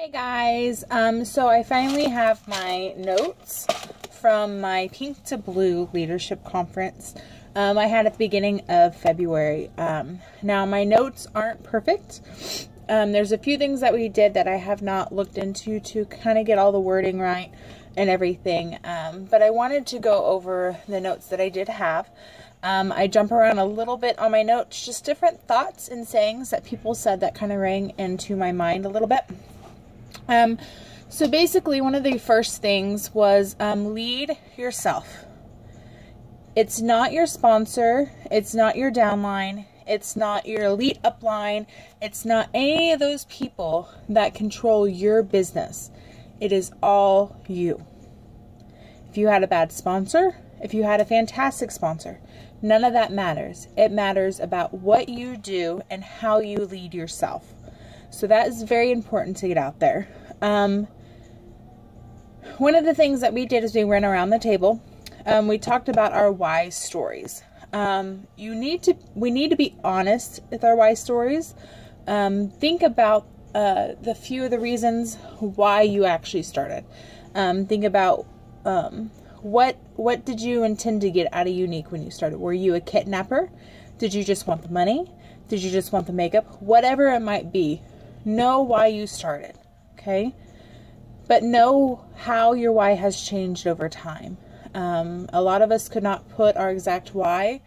Hey guys, um, so I finally have my notes from my Pink to Blue Leadership Conference um, I had at the beginning of February. Um, now my notes aren't perfect. Um, there's a few things that we did that I have not looked into to kind of get all the wording right and everything, um, but I wanted to go over the notes that I did have. Um, I jump around a little bit on my notes, just different thoughts and sayings that people said that kind of rang into my mind a little bit. Um, so basically, one of the first things was um, lead yourself. It's not your sponsor, it's not your downline, it's not your elite upline, it's not any of those people that control your business. It is all you. If you had a bad sponsor, if you had a fantastic sponsor, none of that matters. It matters about what you do and how you lead yourself. So that is very important to get out there. Um, one of the things that we did is we ran around the table. Um, we talked about our why stories. Um, you need to, we need to be honest with our why stories. Um, think about uh, the few of the reasons why you actually started. Um, think about um, what what did you intend to get out of Younique when you started? Were you a kidnapper? Did you just want the money? Did you just want the makeup? Whatever it might be, know why you started okay? But know how your why has changed over time. Um, a lot of us could not put our exact why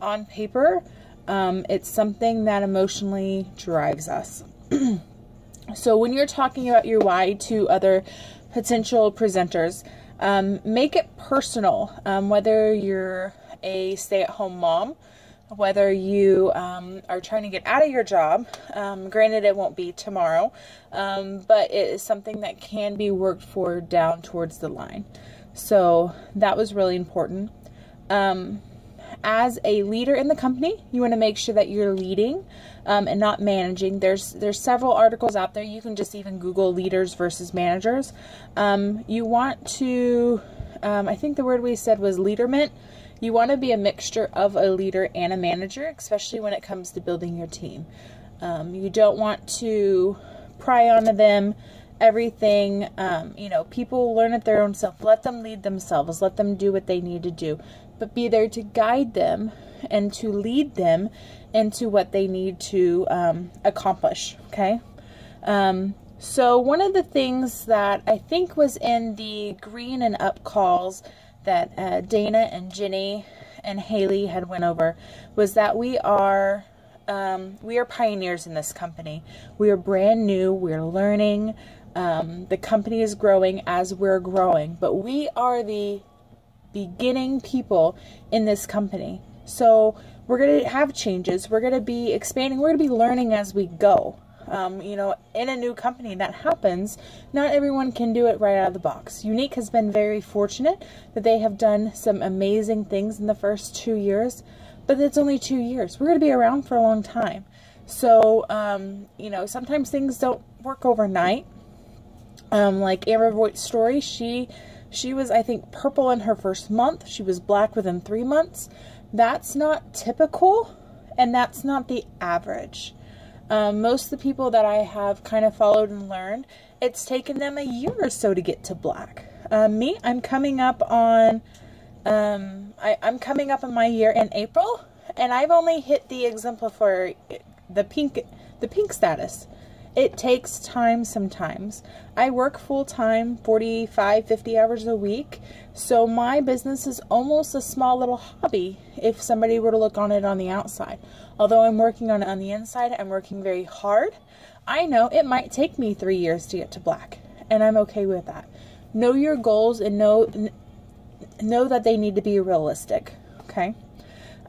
on paper. Um, it's something that emotionally drives us. so when you're talking about your why to other potential presenters, um, make it personal. Um, whether you're a stay-at-home mom, whether you um, are trying to get out of your job. Um, granted, it won't be tomorrow, um, but it is something that can be worked for down towards the line. So that was really important. Um, as a leader in the company, you want to make sure that you're leading um, and not managing. There's there's several articles out there. You can just even Google leaders versus managers. Um, you want to, I think the word we said was leaderment you want to be a mixture of a leader and a manager, especially when it comes to building your team. Um, you don't want to pry onto them everything. Um, you know, people learn it their own self. Let them lead themselves. Let them do what they need to do. But be there to guide them and to lead them into what they need to um, accomplish. Okay. Um, so one of the things that I think was in the green and up calls that uh, Dana and Jenny and Haley had went over was that we are um, we are pioneers in this company. We are brand new. We're learning. Um, the company is growing as we're growing, but we are the beginning people in this company. So we're going to have changes. We're going to be expanding. We're going to be learning as we go um, you know, in a new company that happens, not everyone can do it right out of the box. Younique has been very fortunate that they have done some amazing things in the first two years, but it's only two years. We're going to be around for a long time. So, um, you know, sometimes things don't work overnight. Um, like Amber Voigt's story, she she was, I think, purple in her first month. She was black within three months. That's not typical, and that's not the average. Um, most of the people that I have kind of followed and learned, it's taken them a year or so to get to black. Um, me, I'm coming up on, um, I, I'm coming up on my year in April, and I've only hit the exemplar the pink, the pink status. It takes time sometimes. I work full time, 45, 50 hours a week, so my business is almost a small little hobby if somebody were to look on it on the outside. Although I'm working on it on the inside, I'm working very hard. I know it might take me three years to get to black, and I'm okay with that. Know your goals and know know that they need to be realistic. Okay.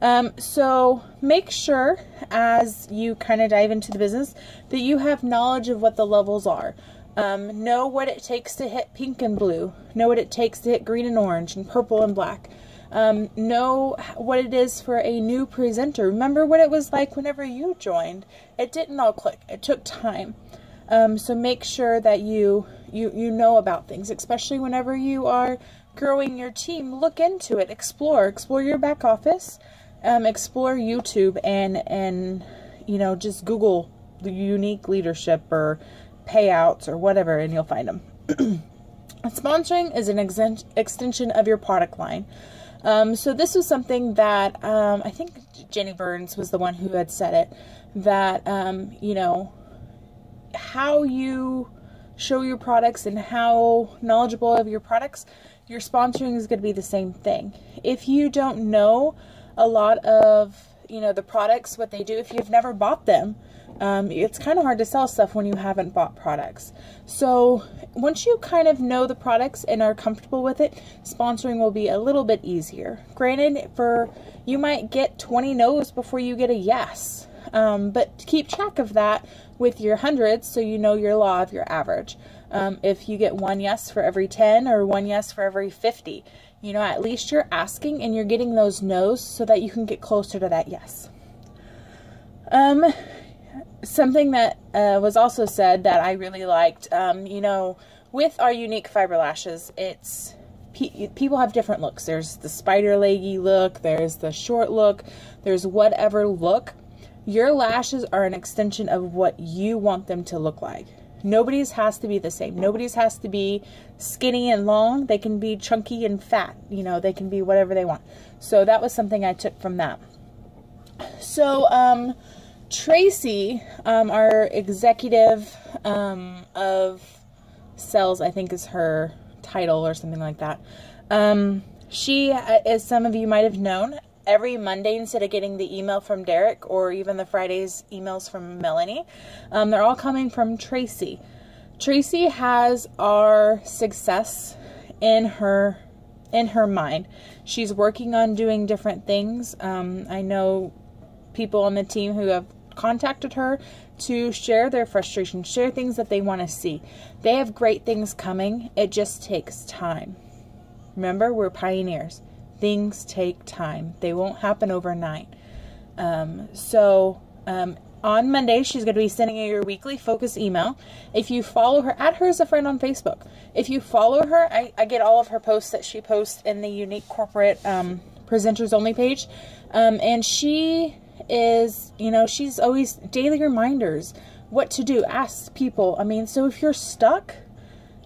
Um, so make sure as you kind of dive into the business that you have knowledge of what the levels are. Um, know what it takes to hit pink and blue. Know what it takes to hit green and orange and purple and black um, know what it is for a new presenter. Remember what it was like whenever you joined. It didn't all click. It took time. Um, so make sure that you, you, you know about things, especially whenever you are growing your team. Look into it. Explore. Explore your back office. Um, explore YouTube and, and, you know, just Google the Younique leadership or payouts or whatever, and you'll find them. Sponsoring is an ex- extension of your product line. Um, so this was something that um, I think Jenny Burns was the one who had said it. That um, you know how you show your products and how knowledgeable of your products, your sponsoring is going to be the same thing. If you don't know a lot of you know the products, what they do, if you've never bought them, um, it's kind of hard to sell stuff when you haven't bought products. So once you kind of know the products and are comfortable with it, sponsoring will be a little bit easier. Granted, for you might get 20 no's before you get a yes. Um, but keep track of that with your hundreds so you know your law of your average. Um, if you get one yes for every 10 or one yes for every 50, you know, at least you're asking and you're getting those no's so that you can get closer to that yes. Um, something that uh, was also said that I really liked, um, you know, with our Younique fiber lashes, it's pe people have different looks. There's the spider leggy look, there's the short look, there's whatever look. Your lashes are an extension of what you want them to look like. Nobody's has to be the same. Nobody's has to be skinny and long. They can be chunky and fat. You know, they can be whatever they want. So that was something I took from that. So, um, Tracy, um, our executive um, of sales, I think is her title or something like that. Um, she, uh, as some of you might have known, every Monday instead of getting the email from Derek or even the Fridays emails from Melanie, um, they're all coming from Tracy. Tracy has our success in her in her mind. She's working on doing different things. Um, I know people on the team who have contacted her to share their frustration, share things that they want to see. They have great things coming. It just takes time. Remember, we're pioneers. Things take time. They won't happen overnight. Um, so um, on Monday, she's going to be sending you your weekly focus email. If you follow her, add her as a friend on Facebook. If you follow her, I, I get all of her posts that she posts in the Younique corporate um, presenters only page. Um, and she is, you know, she's always daily reminders what to do. Ask people. I mean, so if you're stuck,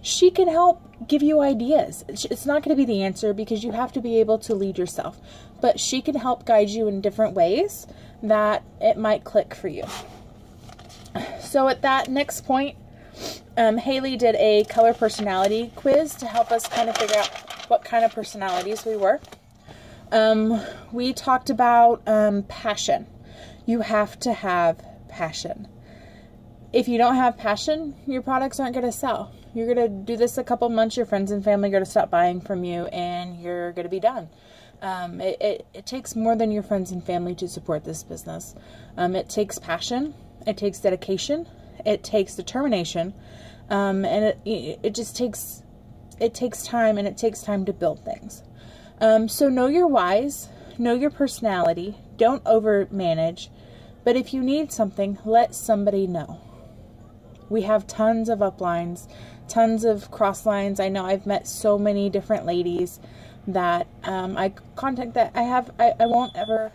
she can help give you ideas. It's not going to be the answer because you have to be able to lead yourself, but she can help guide you in different ways that it might click for you. So at that next point, um, Haley did a color personality quiz to help us kind of figure out what kind of personalities we were. Um, we talked about um, passion. You have to have passion. If you don't have passion, your products aren't going to sell. You're going to do this a couple months, your friends and family are going to stop buying from you, and you're going to be done. Um, it, it, it, takes more than your friends and family to support this business. Um, it takes passion, it takes dedication, it takes determination, um, and it, it just takes it takes time and it takes time to build things. Um, so know your whys, know your personality, don't over manage, but if you need something, let somebody know. We have tons of uplines, tons of cross lines. I know I've met so many different ladies that um, I contact that I have, I, I won't ever